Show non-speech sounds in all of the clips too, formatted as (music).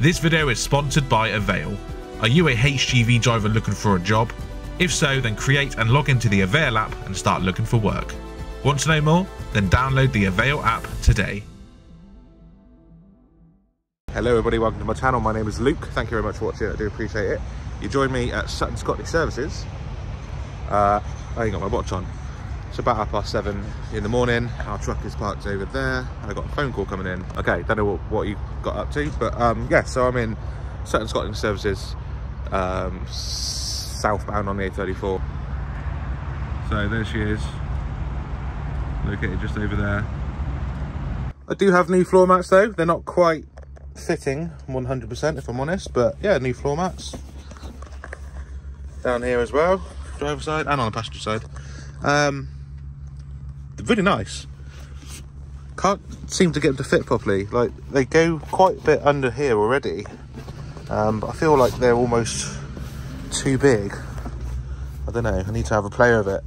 This video is sponsored by Avail. Are you a HGV driver looking for a job? If so, then create and log into the Avail app and start looking for work. Want to know more? Then download the Avail app today. Hello everybody, welcome to my channel. My name is Luke. Thank you very much for watching, I do appreciate it. You join me at Sutton Scotney Services. Uh, I ain't got my watch on. It's about half past seven in the morning. Our truck is parked over there. I got a phone call coming in. Okay, don't know what, what you got up to, but um, yeah, so I'm in Sutton Scotney Services, um, southbound on the A34. So there she is, located just over there. I do have new floor mats though. They're not quite fitting 100% if I'm honest, but yeah, new floor mats. Down here as well, driver side and on the passenger side. Um, really nice. Can't seem to get them to fit properly. Like they go quite a bit under here already. Um, but I feel like they're almost too big. I don't know, I need to have a play with it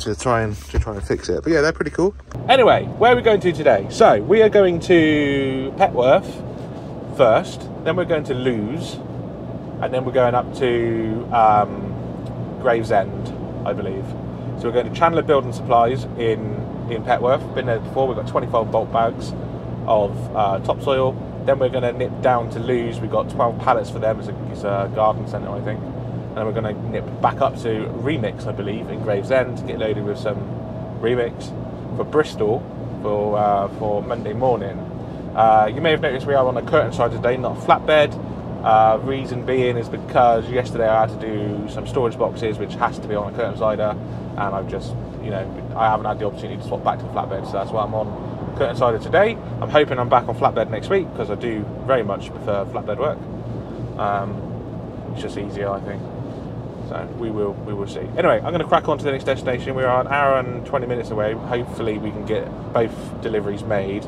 to try and to try and fix it. But yeah, they're pretty cool. Anyway, where are we going to today? So we are going to Petworth first, then we're going to Lewes, and then we're going up to um, Gravesend, I believe. So we're going to Chandler Building Supplies in in Petworth. Been there before. We've got 25 bulk bags of uh, topsoil. Then we're going to nip down to Lewes. We've got 12 pallets for them. It's a, it's a garden centre, I think. And then we're going to nip back up to Remix, I believe, in Gravesend to get loaded with some Remix for Bristol for uh, for Monday morning. Uh, you may have noticed we are on a curtain side today, not a flatbed. Uh, reason being is because yesterday I had to do some storage boxes, which has to be on a curtain sider, and I've just, you know, I haven't had the opportunity to swap back to the flatbed, so that's why I'm on curtain sider today. I'm hoping I'm back on flatbed next week because I do very much prefer flatbed work. Um, it's just easier, I think. So we will we will see. Anyway, I'm going to crack on to the next destination. We are an hour and 20 minutes away. Hopefully, we can get both deliveries made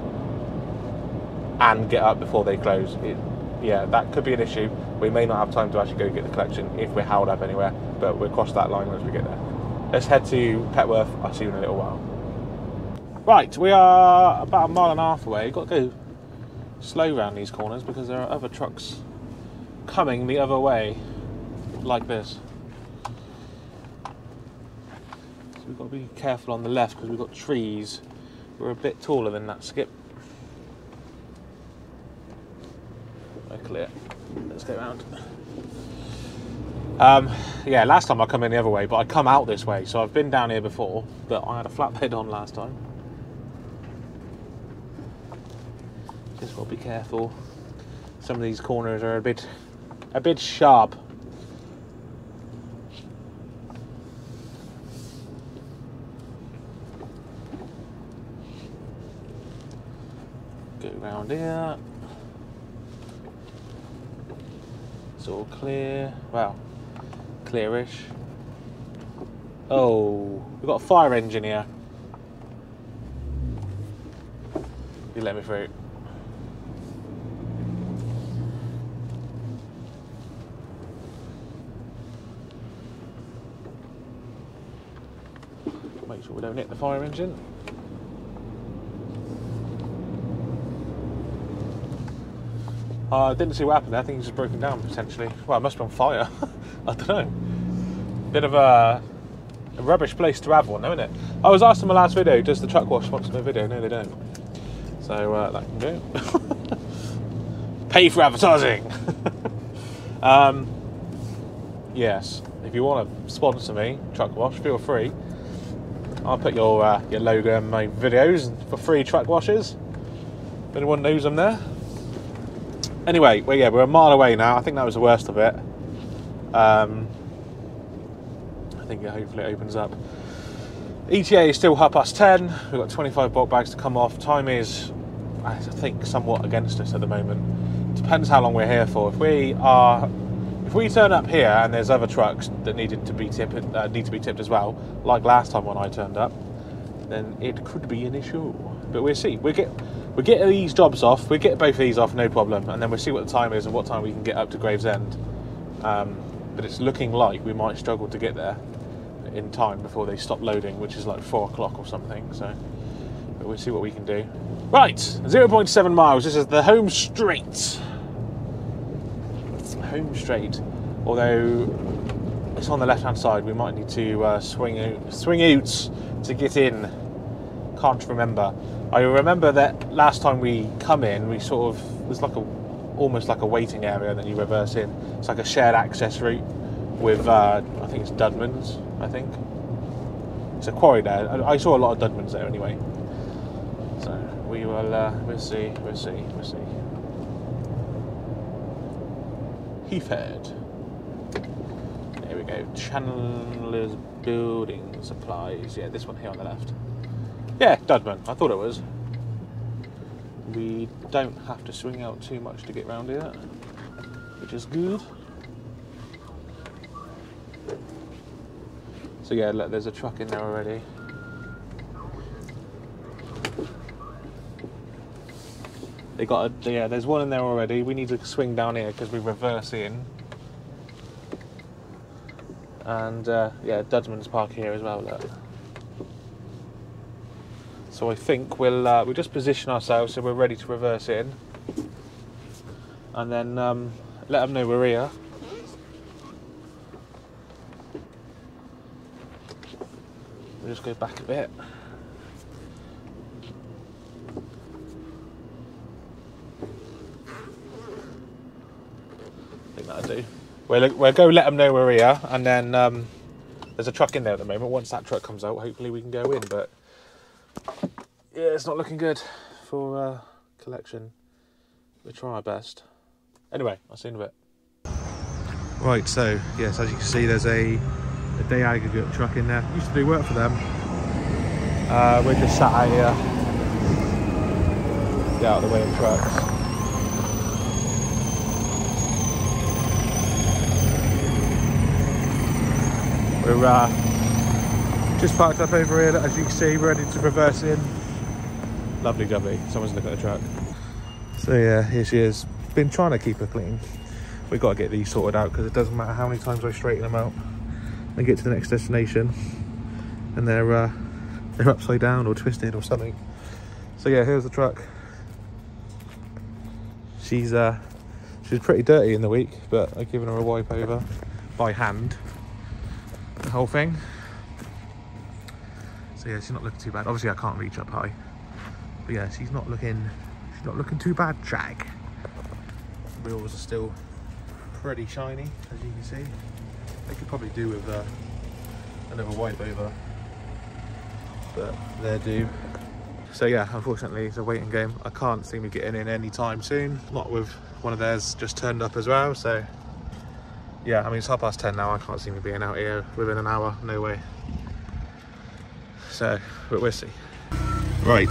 and get up before they close. It, yeah, that could be an issue. We may not have time to actually go get the collection if we're held up anywhere, but we'll cross that line once we get there. Let's head to Petworth. I'll see you in a little while. Right, we are about a mile and a half away. Got to go slow round these corners because there are other trucks coming the other way, like this. So we've got to be careful on the left because we've got trees. We're a bit taller than that skip. Clear. Let's go round. Um, yeah, last time I come in the other way, but I come out this way, so I've been down here before, but I had a flatbed on last time. Just got to be careful. Some of these corners are a bit, a bit sharp. Go round here. It's all clear. Wow, clearish. Oh, we've got a fire engine here. You let me through. Make sure we don't hit the fire engine. Uh, I didn't see what happened there. I think it's just broken down potentially. Well, it must be on fire. (laughs) I don't know. Bit of a, a, rubbish place to have one, isn't it? I was asked in my last video, does the truck wash sponsor my video? No, they don't. So uh, that can do. (laughs) Pay for advertising. (laughs) um, yes, if you want to sponsor me, truck wash, feel free. I'll put your uh, your logo in my videos for free truck washes. If anyone knows them there. Anyway, well, yeah, we're a mile away now. I think that was the worst of it. Um, I think it hopefully opens up. ETA is still half past 10. We've got 25 bulk bags to come off. Time is, I think, somewhat against us at the moment. Depends how long we're here for. If we are, if we turn up here and there's other trucks that needed to be tipped, uh, need to be tipped as well, like last time when I turned up, then it could be an issue. But we'll see. We get we get these jobs off. We get both of these off, no problem, and then we'll see what the time is and what time we can get up to Gravesend. Um, but it's looking like we might struggle to get there in time before they stop loading, which is like four o'clock or something. So but we'll see what we can do. Right, 0.7 miles. This is the home straight. Home straight. Although it's on the left hand side, we might need to uh, swing out, swing out to get in. Can't remember. I remember that last time we come in, we sort of there's like a almost like a waiting area, and then you reverse in. It's like a shared access route with uh, I think it's Dudman's. I think it's a quarry there. I, saw a lot of Dudmans there anyway. So we will uh, we'll see, we'll see, we'll see. Heath End. There we go. Chandler's Building Supplies. Yeah, this one here on the left. Yeah, Dudman. I thought it was. We don't have to swing out too much to get round here, which is good. So yeah, look, there's a truck in there already. They got a yeah. There's one in there already. We need to swing down here because we reverse in. And uh, yeah, Dudman's park here as well. Look. So I think we'll uh, we'll just position ourselves so we're ready to reverse in, and then um, let them know we're here. We'll just go back a bit. I think that'll do. We'll, we'll go let them know we're here, and then um, there's a truck in there at the moment. Once that truck comes out, hopefully we can go in. But yeah, it's not looking good for uh, collection. We try our best. Anyway, I'll see you in a bit. Right, so yes, as you can see, there's a, a day aggregate truck in there. Used to do work for them. Uh, we're just sat out here. Get out of the way of trucks. We're uh, just parked up over here, as you can see, ready to reverse in. Lovely, lovely. Someone's looking at the truck. So yeah, here she is. Been trying to keep her clean. We've got to get these sorted out because it doesn't matter how many times I straighten them out and get to the next destination and they're uh, they're upside down or twisted or something. So yeah, here's the truck. She's uh, she's pretty dirty in the week, but I've given her a wipe over by hand. The whole thing. So yeah, she's not looking too bad. Obviously, I can't reach up high, but yeah, she's not looking she's not looking too bad, Jag. Wheels are still pretty shiny, as you can see. They could probably do with uh, another wipe over, but they're due. So yeah, unfortunately it's a waiting game. I can't see me getting in any time soon. Not with one of theirs just turned up as well. So yeah, I mean it's half past 10 now. I can't see me being out here within an hour, no way. So, but we'll see. Right,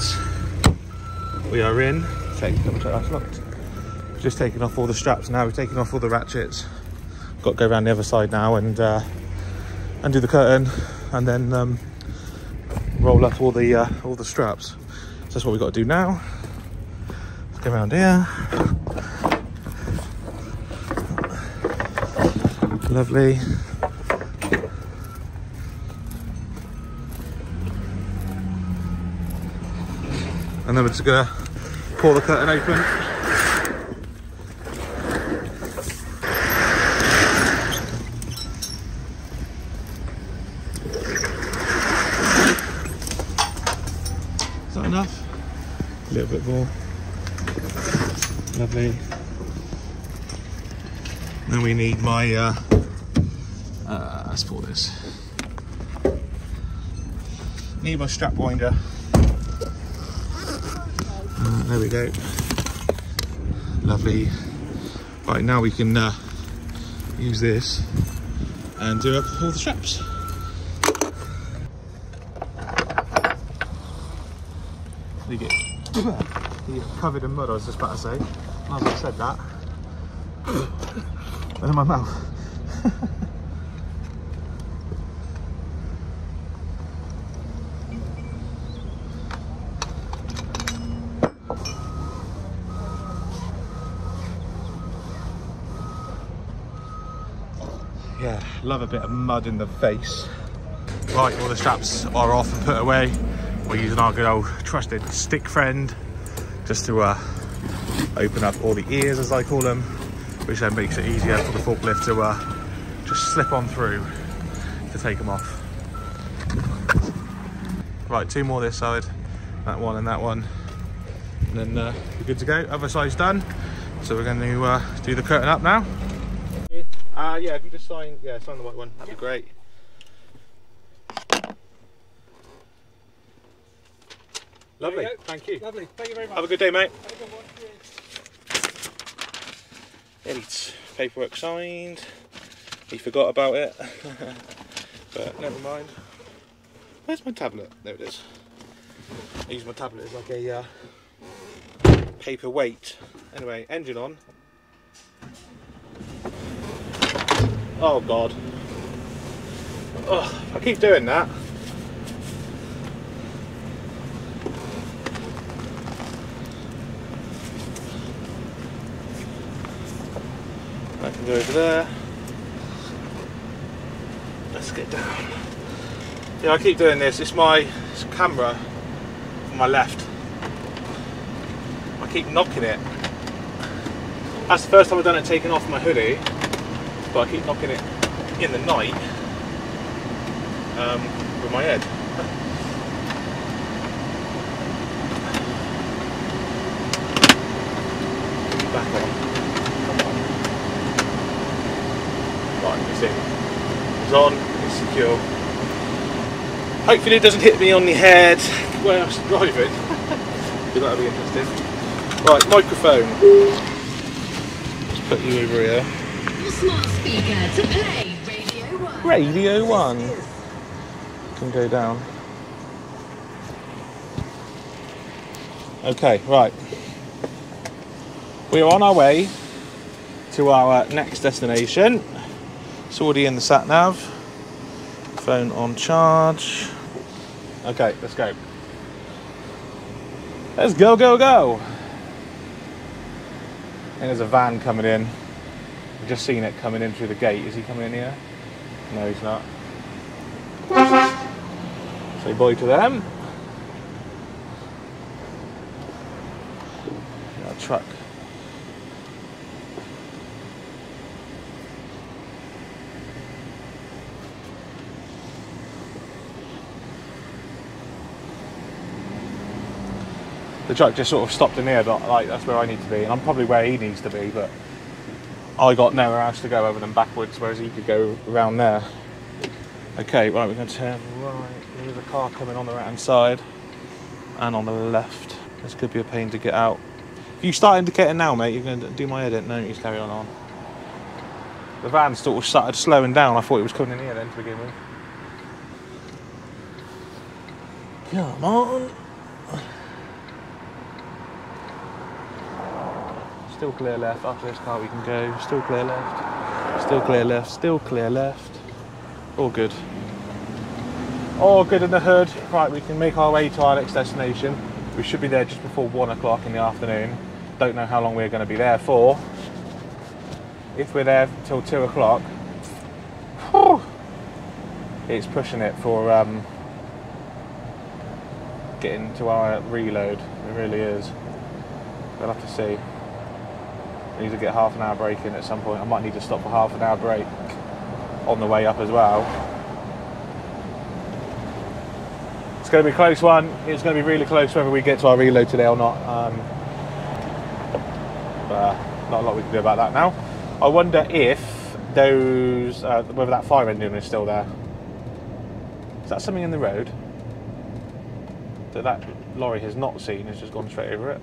we are in. Check that's locked. Just taking off all the straps now. We're taking off all the ratchets. Got to go around the other side now and uh, undo the curtain, and then um, roll up all the uh, all the straps. So that's what we've got to do now. Let's go around here. Lovely. And then we're just gonna pull the curtain open. Is that enough? A little bit more. Lovely. Then we need my, uh, uh, let's pull this. Need my strap winder. There we go. Lovely. Right, now we can uh, use this and do up all the straps. You get, you covered in mud, I was just about to say. As I said that. (coughs) in my mouth. (laughs) yeah, love a bit of mud in the face. Right, all the straps are off and put away. We're using our good old trusted stick friend just to uh, open up all the ears, as I call them, which then makes it easier for the forklift to uh, just slip on through to take them off. Right, two more this side, that one and that one, and then uh, we're good to go. Other side's done, so we're going to uh, do the curtain up now. Uh, yeah, just sign, yeah, sign the white one, that'd be great. Lovely, you thank you. Lovely. Thank you very much. Have a good day, mate. Have a good one. Paperwork signed. He forgot about it, (laughs) but never mind. Where's my tablet? There it is. I use my tablet as like a uh, paperweight. Anyway, engine on. Oh God. I keep doing that. I can go over there. Let's get down. Yeah, I keep doing this. It's my it's camera on my left. I keep knocking it. That's the first time I've done it taking off my hoodie, but I keep knocking it in the night um, with my head. Back on. Come on. Right, it's in. It's on, it's secure. Hopefully it doesn't hit me on the head whilst driving. (laughs) That'll be interesting. Right, microphone. Let's put you over here. Smart speaker to play Radio 1. Radio 1. Can go down. Okay, right. We are on our way to our next destination. It's already in the sat nav. Phone on charge. Okay, let's go. Let's go, go, go. And there's a van coming in. Just seen it coming in through the gate. Is he coming in here? No, he's not. Say bye to them. A truck. The truck just sort of stopped in here, but like that's where I need to be, and I'm probably where he needs to be, but I got nowhere else to go other than backwards, whereas he could go around there. Okay, right, we're going to turn right. There's a car coming on the right hand side and on the left. This could be a pain to get out. If you start indicating now, mate, you're going to do my edit. No, you carry on on. The van sort of started slowing down. I thought it was coming in here then to begin with. Come on. Still clear left. After this car, we can go. Still clear left. Still clear left. Still clear left. All good. All good in the hood. Right, we can make our way to our next destination. We should be there just before one o'clock in the afternoon. Don't know how long we're going to be there for. If we're there till two o'clock, it's pushing it for um, getting to our reload. It really is. We'll have to see. I need to get half an hour break in at some point. I might need to stop for half an hour break on the way up as well. It's going to be a close one. It's going to be really close whether we get to our reload today or not. Um, but uh, not a lot we can do about that now. I wonder if those, uh, whether that fire engine is still there. Is that something in the road that that lorry has not seen? Has just gone straight over it.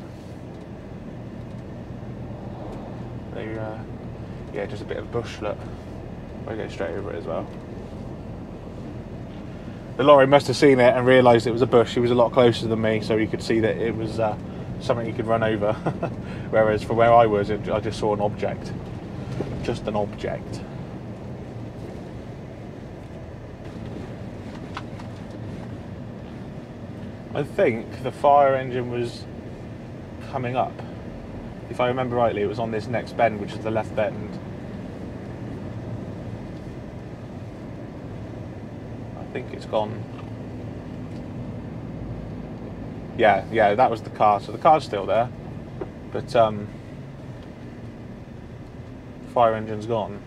Uh, yeah, just a bit of bush. Look, I go straight over it as well. The lorry must have seen it and realised it was a bush. He was a lot closer than me, so he could see that it was uh, something he could run over. (laughs) Whereas for where I was, it, I just saw an object, just an object. I think the fire engine was coming up. If I remember rightly, it was on this next bend, which is the left bend. I think it's gone. Yeah, yeah, that was the car. So the car's still there, but um, fire engine's gone.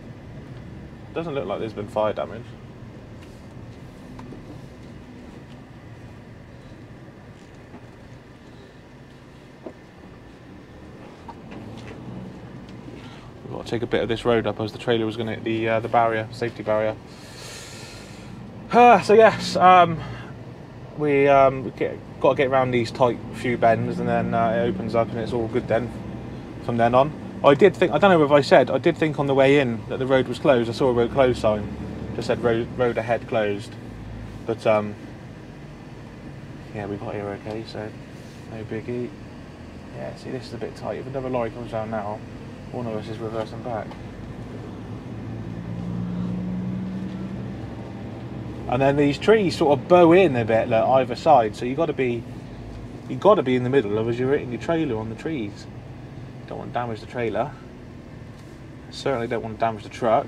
Doesn't look like there's been fire damage. We've got to take a bit of this road up as the trailer was going to hit the uh, the barrier, safety barrier. Uh, so yes, um, we um, get, got to get around these tight few bends, and then uh, it opens up, and it's all good then. From then on, I did think I don't know if I said I did think on the way in that the road was closed. I saw a road closed sign, just said road road ahead closed, but um, yeah, we got here okay, so no biggie. Yeah, see, this is a bit tight. If another lorry comes down now, one of us is reversing back. And then these trees sort of bow in a bit, like either side. So you got to be, you got to be in the middle, otherwise you're hitting your trailer on the trees. Don't want to damage the trailer. Certainly don't want to damage the truck.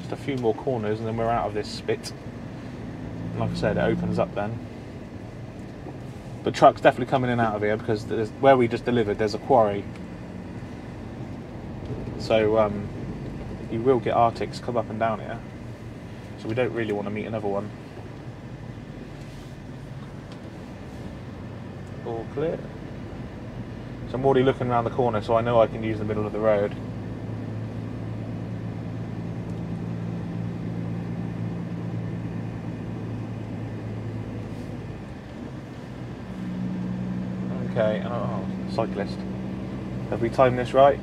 Just a few more corners, and then we're out of this spit. Like I said, it opens up then. But trucks definitely coming in and out of here because there's, where we just delivered, there's a quarry. So um, you will get Arctics come up and down here. So we don't really want to meet another one. All clear. So I'm already looking around the corner, so I know I can use the middle of the road. Okay, and oh, cyclist. Have we timed this right?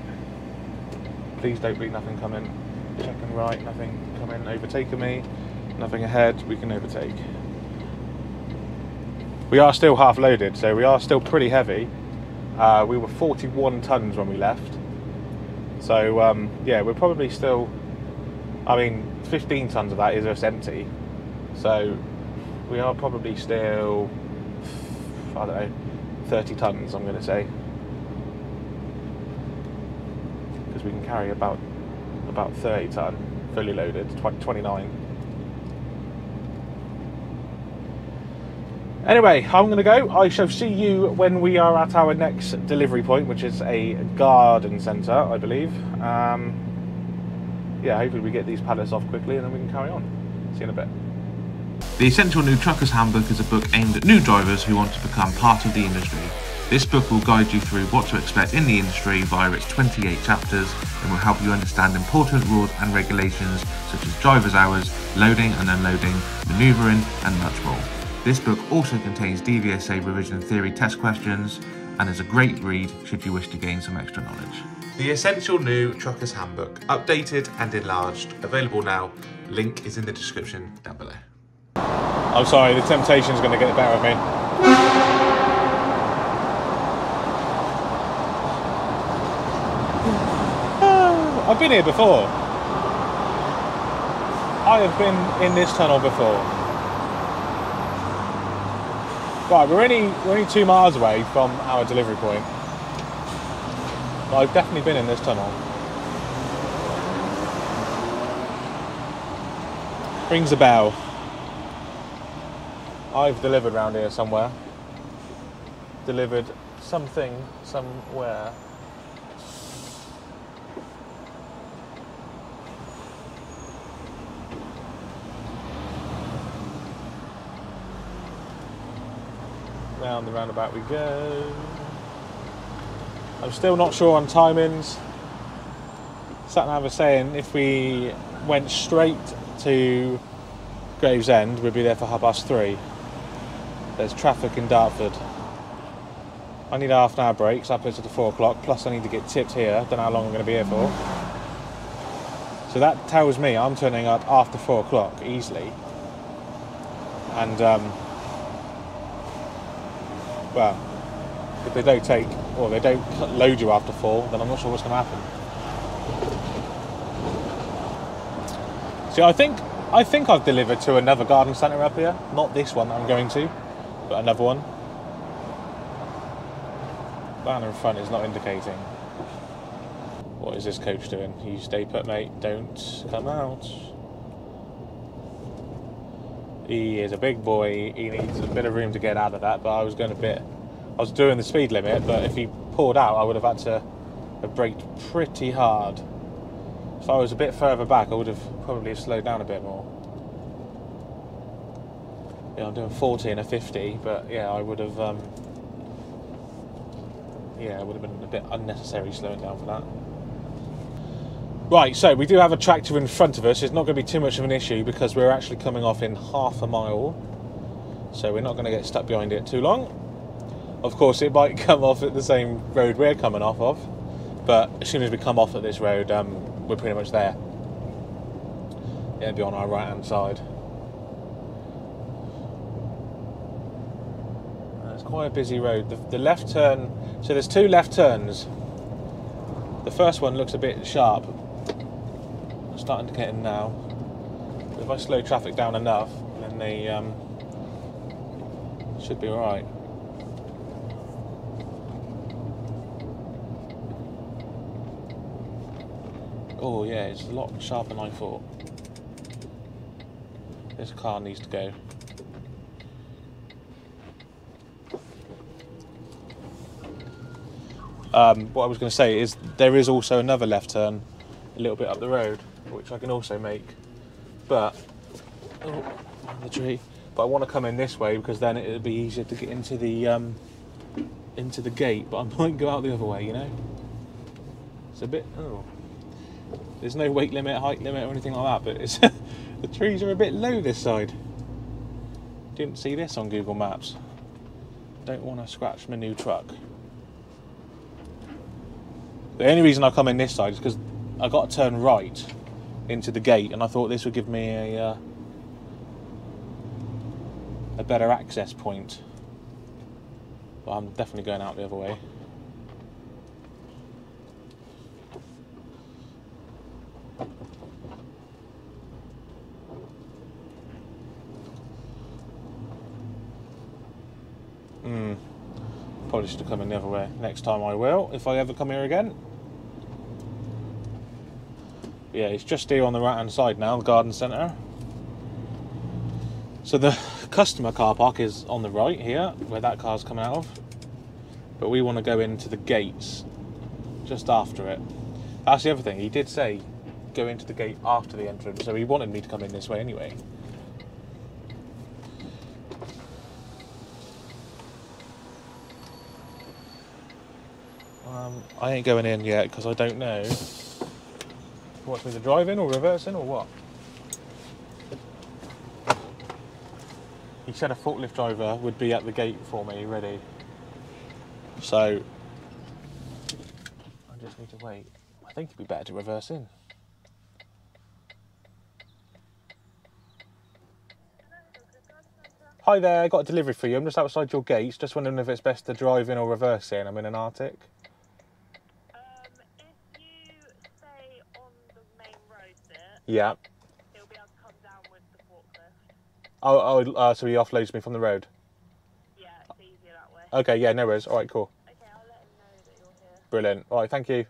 Please don't be nothing coming. Checking right, nothing coming, overtaking me. Nothing ahead, we can overtake. We are still half loaded, so we are still pretty heavy. Uh, we were 41 tons when we left. So, um, yeah, we're probably still. I mean, 15 tons of that is just empty. So, we are probably still. I don't know, 30 tons, I'm going to say. Because we can carry about about 30 ton fully loaded, tw- 29. Anyway, I'm going to go. I shall see you when we are at our next delivery point, which is a garden centre, I believe. Um, yeah, hopefully we get these pallets off quickly and then we can carry on. See you in a bit. The Essential New Truckers Handbook is a book aimed at new drivers who want to become part of the industry. This book will guide you through what to expect in the industry via its 28 chapters and will help you understand important rules and regulations such as driver's hours, loading and unloading, manoeuvring, and much more. This book also contains DVSA revision theory test questions and is a great read should you wish to gain some extra knowledge. The Essential New Truckers Handbook, updated and enlarged, available now. Link is in the description down below. I'm sorry, the temptation is going to get the better of me. I've been here before. I have been in this tunnel before. Right, we're only we're only two miles away from our delivery point. But I've definitely been in this tunnel. Rings a bell. I've delivered round here somewhere. Delivered something somewhere. Round the roundabout we go. I'm still not sure on timings. Satnav was saying if we went straight to Gravesend, we'd be there for half past three. There's traffic in Dartford. I need a half an hour break, so I put it to four o'clock. Plus, I need to get tipped here. Don't know how long I'm going to be here for. So that tells me I'm turning up after four o'clock easily. And um, well, if they don't take or they don't load you after four, then I'm not sure what's going to happen. See, I think I think I've delivered to another garden centre up here. Not this one that I'm going to, but another one. Banner in front is not indicating. What is this coach doing? You stay put, mate. Don't come out. He is a big boy. He needs a bit of room to get out of that. But I was going a bit. I was doing the speed limit, but if he pulled out, I would have had to have braked pretty hard. If I was a bit further back, I would have probably slowed down a bit more. Yeah, I'm doing 40 and a 50, but yeah, I would have. Um, yeah, it would have been a bit unnecessary slowing down for that. Right, so we do have a tractor in front of us. It's not going to be too much of an issue because we're actually coming off in half a mile. So we're not going to get stuck behind it too long. Of course, it might (laughs) come off at the same road we're coming off of. But as soon as we come off at this road, um, we're pretty much there. Yeah, it'll be on our right hand side. It's quite a busy road. The, the left turn, so there's two left turns. The first one looks a bit sharp. Starting to get in now. If I slow traffic down enough, then they um, should be alright. Oh yeah, it's a lot sharper than I thought. This car needs to go. Um, what I was going to say is there is also another left turn a little bit up the road, which I can also make. But oh, the tree. But I want to come in this way because then it'll be easier to get into the um, into the gate. But I (laughs) might go out the other way, you know. It's a bit. Oh, there's no weight limit, height limit, or anything like that. But it's (laughs) the trees are a bit low this side. Didn't see this on Google Maps. Don't want to scratch my new truck. The only reason I come in this side is because I got to turn right into the gate, and I thought this would give me a uh, a better access point. But I'm definitely going out the other way. Hmm. Probably should have come in the other way. Next time I will, if I ever come here again. Yeah, it's just here on the right hand side now, the garden centre. So the customer car park is on the right here, where that car's coming out of. But we want to go into the gates just after it. That's the other thing. He did say go into the gate after the entrance, so he wanted me to come in this way anyway. Um, I ain't going in yet because I don't know. What's me the drive in or reverse in or what? He said a forklift driver would be at the gate for me, ready. So I just need to wait. I think it'd be better to reverse in. Hi there, I got a delivery for you. I'm just outside your gates. Just wondering if it's best to drive in or reverse in. I'm in an Arctic. Um, if you stay on the main road bit, Yeah. he'll be able to come down with the forklift. Oh, oh uh, so he offloads me from the road. Yeah, it's easier that way. Okay, yeah, no worries. All right, cool. Okay, I'll let him know that you're here. Brilliant. All right, thank you.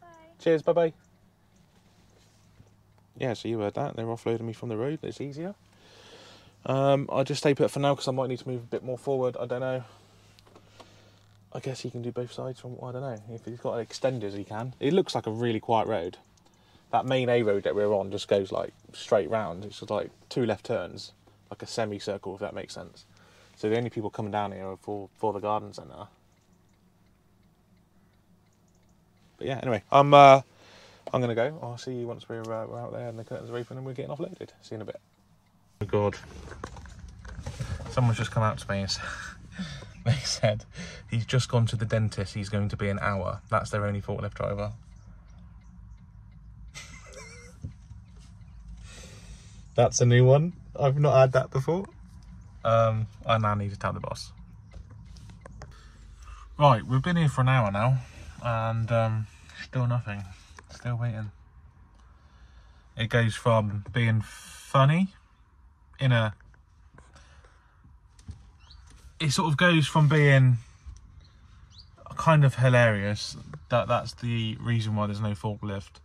Bye. Cheers, bye bye. Yeah, so you heard that. They're offloading me from the road. It's easier. Um, I'll just stay put for now because I might need to move a bit more forward. I don't know. I guess he can do both sides from. I don't know. If he's got extenders, he can. It looks like a really quiet road. That main A road that we're on just goes like straight round. It's just like two left turns, like a semicircle, if that makes sense. So the only people coming down here are for for the garden centre. But yeah, anyway, I'm uh, I'm gonna go. I'll see you once we're uh, we're out there and the curtains are open and we're getting offloaded. See you in a bit. Oh God! Someone's just come out to me. (laughs) They said he's just gone to the dentist. He's going to be an hour. That's their only forklift driver. That's a new one. I've not had that before. Um, I now need to tell the boss. Right, we've been here for an hour now, and um, still nothing. Still waiting. It goes from being funny in a. It sort of goes from being kind of hilarious. That that's the reason why there's no forklift,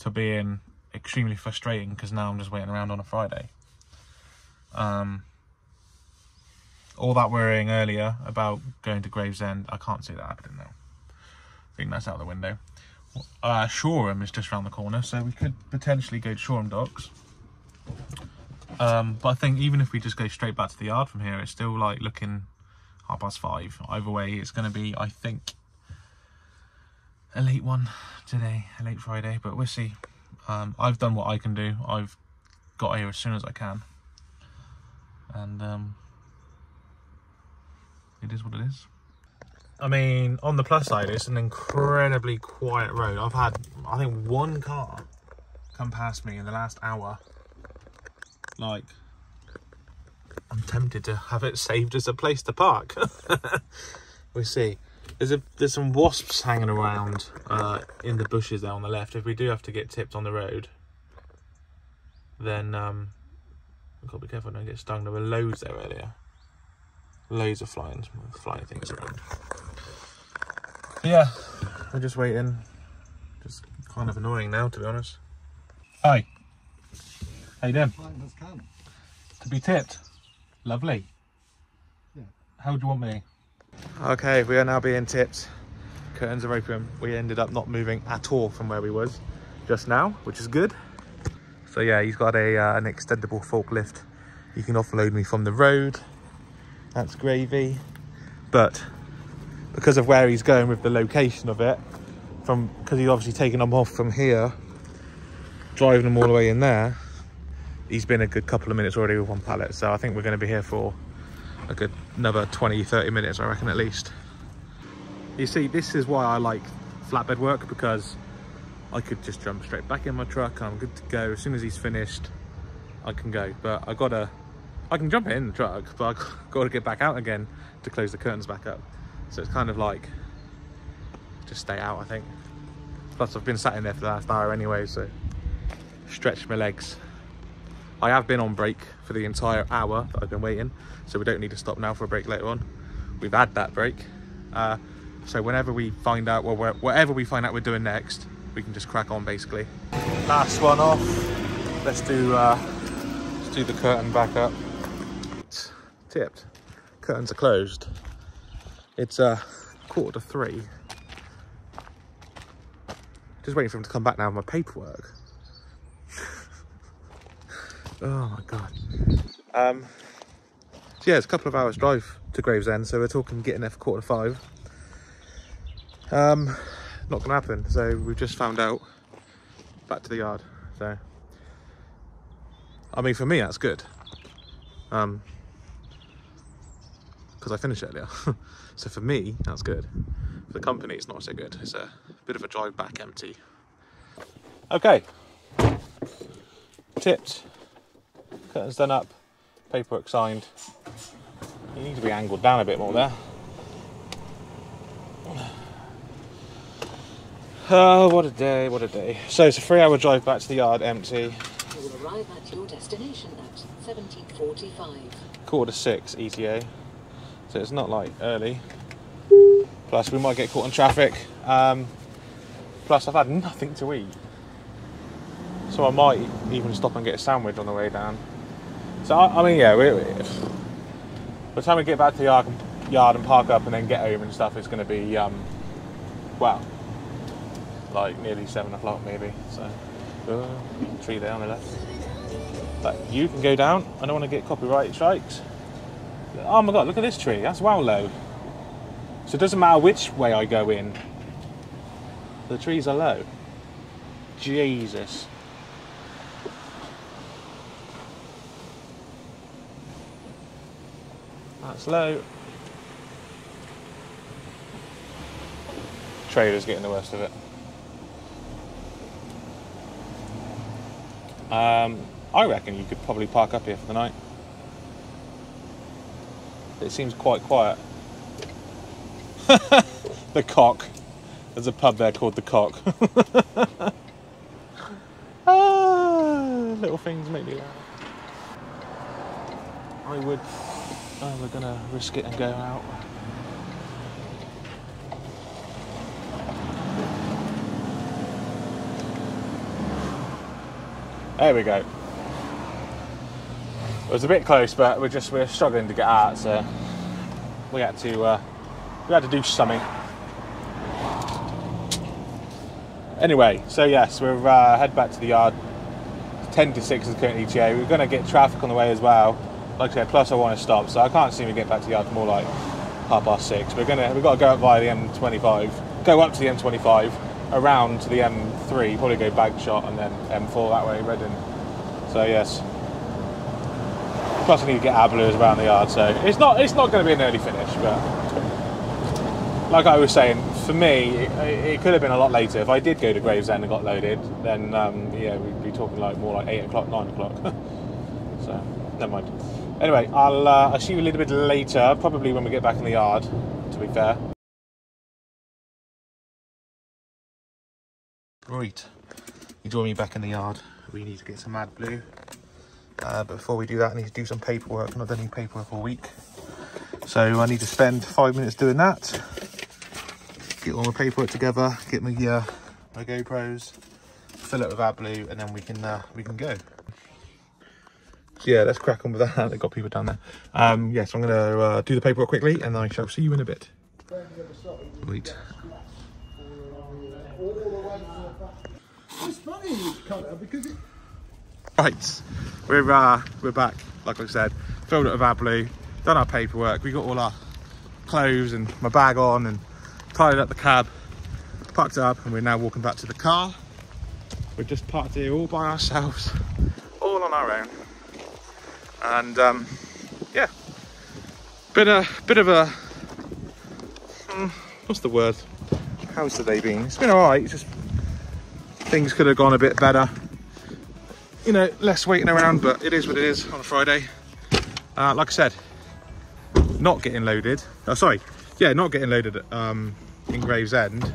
to being extremely frustrating because now I'm just waiting around on a Friday. Um, all that worrying earlier about going to Gravesend, I can't see that happening now. I think that's out the window. Uh, Shoreham is just around the corner, so we could potentially go to Shoreham Docks. Um, but I think even if we just go straight back to the yard from here, it's still like looking half past five. Either way, it's going to be, I think, a late one today, a late Friday, but we'll see. Um, I've done what I can do. I've got here as soon as I can. And um, it is what it is. I mean, on the plus side, it's an incredibly quiet road. I've had, I think, one car come past me in the last hour. Like, I'm tempted to have it saved as a place to park. (laughs) we'll see. There's a there's some wasps hanging around uh, in the bushes there on the left. If we do have to get tipped on the road, then um, we've got to be careful don't get stung. There were loads there earlier. Loads of flying flying things around. Yeah, we're just waiting. Just kind of annoying now, to be honest. Hi. How you doing? Fine. To be tipped. Lovely. Yeah. How do you want me? Okay, we are now being tipped. Curtains are open. We ended up not moving at all from where we was just now, which is good. So yeah, he's got a uh, an extendable forklift. You can offload me from the road. That's gravy. But because of where he's going with the location of it, from because he's obviously taking them off from here, driving them all the way in there, he's been a good couple of minutes already with one pallet. So I think we're going to be here for a good another 20 30 minutes i reckon at least. You see this is why i like flatbed work because i could just jump straight back in my truck i'm good to go. As soon as he's finished i can go. But i gotta i can jump in the truck but i (laughs) gotta get back out again to close the curtains back up. So it's kind of like just stay out i think. Plus i've been sat in there for the last hour anyway so stretch my legs I have been on break for the entire hour that I've been waiting, so we don't need to stop now for a break later on. We've had that break. Uh, so whenever we find out, well, whatever we find out we're doing next, we can just crack on basically. Last one off. Let's do, uh, let's do the curtain back up. Tipped. Curtains are closed. It's uh, quarter to three. Just waiting for him to come back now with my paperwork. Oh my god. Um, so yeah, it's a couple of hours drive to Gravesend, so we're talking getting there for quarter to five. Um, not gonna happen. So we've just found out. Back to the yard. So, I mean, for me that's good. Um, because I finished earlier. (laughs) so for me, that's good. For the company, it's not so good. It's a bit of a drive back empty. Okay. Tips curtains done up, paperwork signed. You need to be angled down a bit more there. Oh, what a day, what a day. So it's a three hour drive back to the yard empty. You will arrive at your destination at 1745. Quarter to six ETA. So it's not like early. Plus we might get caught in traffic. Um, plus I've had nothing to eat. So I might even stop and get a sandwich on the way down. So I, mean, yeah, we, we, by the time we get back to the yard, yard and park up and then get home and stuff, it's going to be um, well, like nearly seven o'clock maybe. So uh, tree there on the left. But you can go down. I don't want to get copyright strikes. Oh my god, look at this tree. That's well low. So it doesn't matter which way I go in. The trees are low. Jesus. That's low. Trailer's getting the worst of it. Um, I reckon you could probably park up here for the night. It seems quite quiet. (laughs) the Cock. There's a pub there called the Cock. (laughs) ah, little things make me laugh. I would We're gonna risk it and go out. There we go. It was a bit close, but we're just we're struggling to get out, so we had to uh, we had to do something. Anyway, so yes, we're uh, head back to the yard. Ten to six is the current ETA. We're going to get traffic on the way as well. Like I said, plus I want to stop, so I can't see me get back to the yard more like half past six. We're gonna we've got to go up via the M25, go up to the M25, around to the M3, probably go Bagshot and then M4 that way, Reading. So yes. Plus I need to get Abalus around the yard, so it's not it's not going to be an early finish, but like I was saying, for me, it, it could have been a lot later. If I did go to Gravesend and got loaded, then um, yeah, we'd be talking like more like eight o'clock, nine o'clock. (laughs) so never mind. Anyway, I'll uh, I'll see you a little bit later, probably when we get back in the yard. To be fair. Right, you join me back in the yard. We need to get some AdBlue. Uh, but before we do that, I need to do some paperwork. I've not done any paperwork all week. So I need to spend five minutes doing that. Get all my paperwork together, get my uh, my GoPros, fill it with AdBlue, and then we can uh, we can go. So yeah, let's crack on with that. (laughs) They've got people down there. Um, yes, I'm going to uh, do the paperwork quickly, and I shall see you in a bit. Wait. It's funny in because it, Right, we're uh, we're back. Like I said, filled it with AdBlue, done our paperwork. We got all our clothes and my bag on, and tied up the cab, parked it up, and we're now walking back to the car. We're just parked here all by ourselves, all on our own, and um, yeah, been a bit of a hmm, what's the word? How's the day been? It's been all right. Just things could have gone a bit better you know, less waiting around, but it is what it is on a Friday. Uh, like I said, not getting loaded. Oh, sorry. Yeah, not getting loaded um, in Gravesend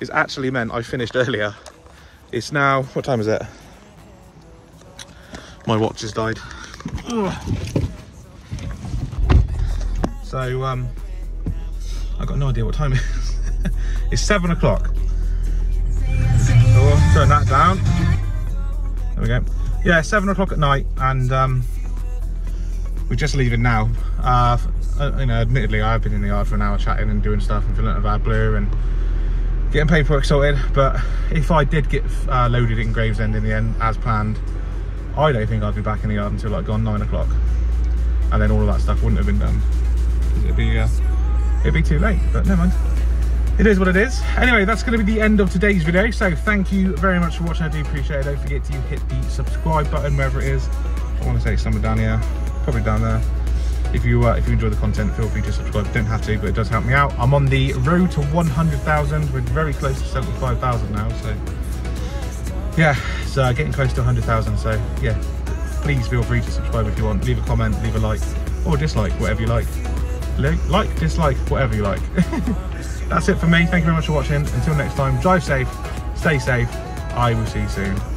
is actually meant I finished earlier. It's now, what time is it? My watch has died. So, um, I've got no idea what time it is. (laughs) it's seven o'clock. So, turn that down. There we go. Yeah, seven o'clock at night, and um, we're just leaving now. Uh, uh, you know, admittedly, I've been in the yard for an hour chatting and doing stuff and filling out AdBlue and getting paperwork sorted. But if I did get uh, loaded in Gravesend in the end, as planned, I don't think I'd be back in the yard until like gone nine o'clock, and then all of that stuff wouldn't have been done. It'd be uh, it'd be too late. But never mind. It is what it is. Anyway that's going to be the end of today's video. So thank you very much for watching. I do appreciate it. Don't forget to hit the subscribe button wherever it is. I want to say somewhere down here probably down there. If you uh, if you enjoy the content feel free to subscribe. Don't have to but it does help me out. I'm on the road to 100,000 we're very close to 75,000 now so yeah it's uh, getting close to 100,000 so yeah please feel free to subscribe if you want leave a comment leave a like or dislike whatever you like like dislike whatever you like (laughs) that's it for me. Thank you very much for watching. Until next time, drive safe, stay safe. I will see you soon.